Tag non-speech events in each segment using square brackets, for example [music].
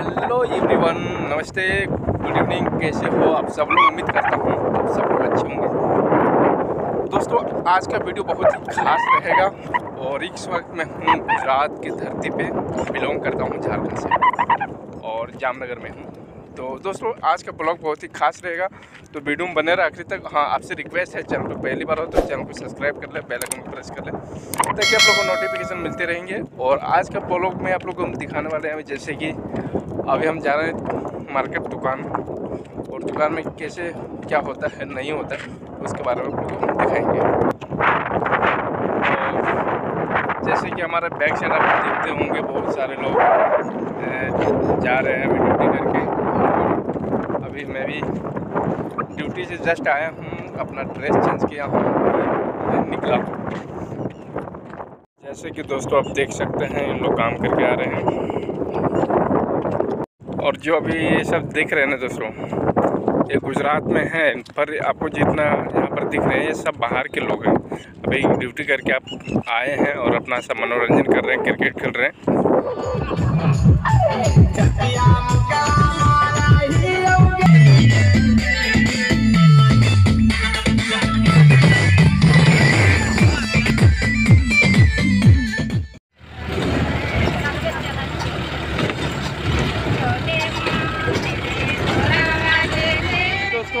Hello everyone, नमस्ते। Good evening. कैसे हो आप सब? लोग उम्मीद करता हूँ आप सब लोग अच्छे होंगे। दोस्तों, आज का वीडियो बहुत ही खास रहेगा और इस वक्त मैं हूँ गुजरात की धरती पे। बिलोंग करता हूँ झारखंड से और जामनगर में हूँ। तो दोस्तों, आज का ब्लॉग बहुत ही खास रहेगा। तो वीडियो में बने रहा आखिरी तक। हाँ आपसे रिक्वेस्ट है, चैनल पर पहली बार हो तो चैनल को सब्सक्राइब कर ले बेल आइकन को प्रेस कर ले, ताकि आप लोग को नोटिफिकेशन मिलते रहेंगे। और आज का ब्लॉग में आप लोग को हम दिखाने वाले हैं जैसे कि अभी हम जा रहे हैं मार्केट दुकान। और दुकान में कैसे, क्या होता है, नहीं होता है, उसके बारे में आप लोग को दिखाएँगे। जैसे कि हमारे बैग से आप देखते होंगे, बहुत सारे लोग जा रहे हैं ड्यूटी करके अभी मैं भी ड्यूटी से जस्ट आया हूँ, अपना ड्रेस चेंज किया हूँ निकला। जैसे कि दोस्तों आप देख सकते हैं, इन लोग काम करके आ रहे हैं। और जो अभी ये सब देख रहे हैं ना दोस्तों, ये गुजरात में है, पर आपको जितना यहाँ पर दिख रहे हैं, ये सब बाहर के लोग हैं। अभी ड्यूटी करके आप आए हैं और अपना सब मनोरंजन कर रहे हैं क्रिकेट खेल रहे हैं।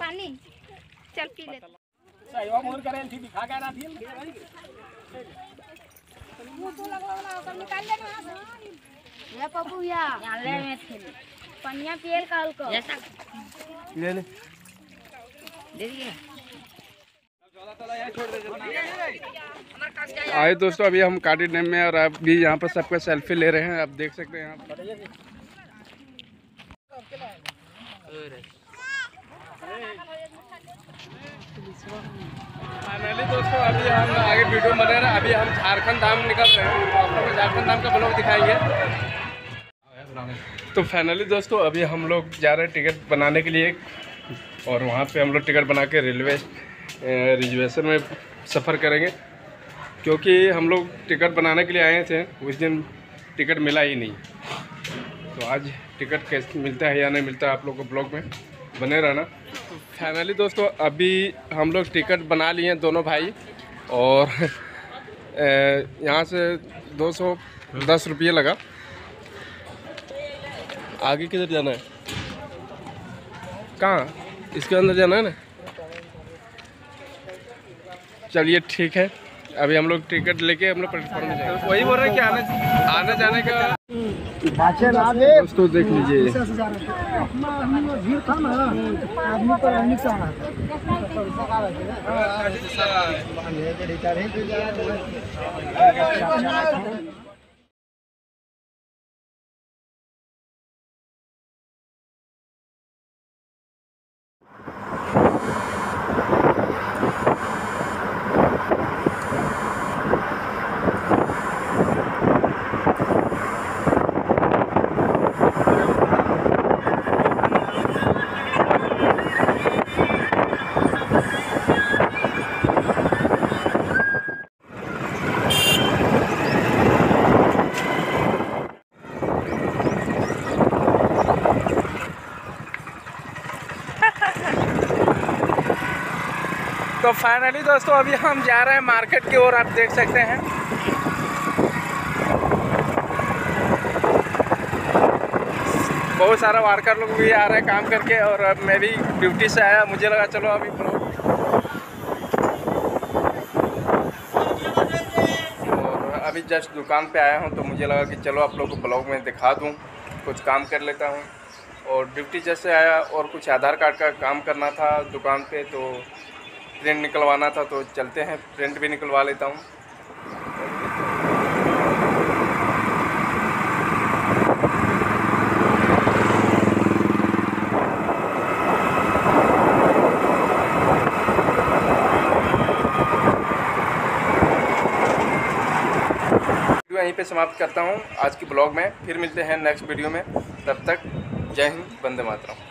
पानी। चल पी ले। सही मोर करे थी दिखा के ना थी मुँह तो वाला ओकर निकाल ले ना ये। पपुया ले में थे पनिया पियल काल को ले ले। आए दोस्तों अभी हम काटी डैम में और अभी यहाँ पर सबका सेल्फी ले रहे हैं। आप देख सकते हैं यहाँ पर। फाइनली दोस्तों, अभी हम आगे वीडियो बने रहे अभी हम झारखंड धाम निकल रहे हैं। तो आप लोग झारखंड धाम का ब्लॉग दिखाएँगे। तो फाइनली दोस्तों, अभी हम लोग जा रहे हैं टिकट बनाने के लिए। और वहाँ पे हम लोग टिकट बना के रेलवे रिजर्वेशन में सफ़र करेंगे। क्योंकि हम लोग टिकट बनाने के लिए आए थे, उस दिन टिकट मिला ही नहीं। तो आज टिकट कैसे मिलता है या नहीं मिलता है आप लोग को ब्लॉग में? बने रहना। तो फाइनली दोस्तों, अभी हम लोग टिकट बना लिए हैं दोनों भाई और [laughs] यहाँ से दो सौ दस रुपये लगा। आगे किधर जाना है? कहाँ? इसके अंदर जाना है ना? चलिए, ठीक है। अभी हम लोग टिकट लेके हम लोग प्लेटफॉर्म में जाएँगे। वही बोल रहे हैं कि आने आने जाने का दोस्तों देख लीजिए। भीड़ था ना आदमी पर आना तो फाइनली दोस्तों, अभी हम जा रहे हैं मार्केट की ओर, आप देख सकते हैं। बहुत सारा वर्कर लोग भी आ रहे हैं काम करके, और अब मैं भी ड्यूटी से आया, मुझे लगा चलो अभी और अभी जस्ट दुकान पे आया हूँ तो मुझे लगा कि चलो आप लोग को ब्लॉग में दिखा दूँ, कुछ काम कर लेता हूँ। और ड्यूटी जैसे आया, और कुछ आधार कार्ड का काम करना था दुकान पे तो प्रिंट निकलवाना था तो चलते हैं, प्रिंट भी निकलवा लेता हूँ। यहीं पे समाप्त करता हूँ आज की ब्लॉग में, फिर मिलते हैं नेक्स्ट वीडियो में। तब तक जय हिंद बंदे मातरम।